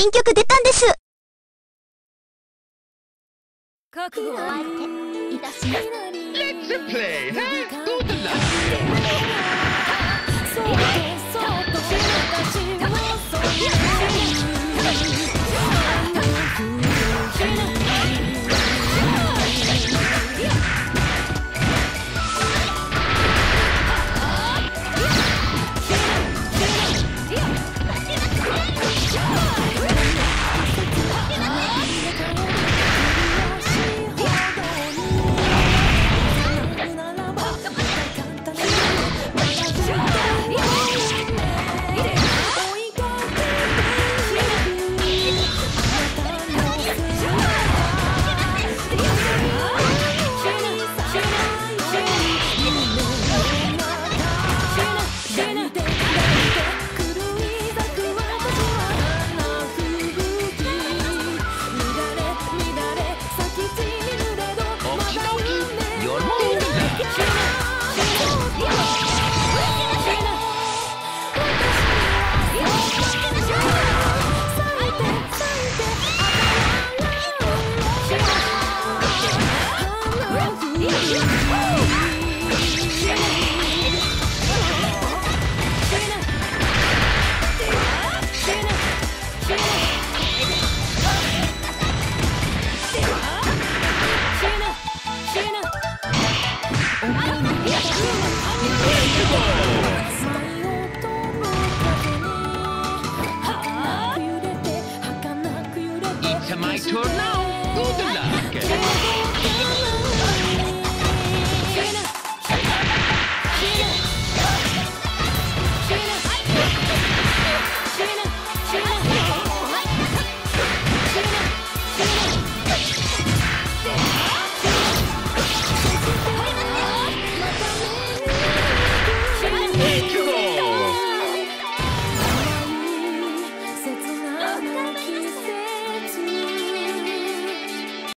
新曲出たんです。覚悟はいたします Let's play, my turn now. Good luck. Shina! Shina! Shina!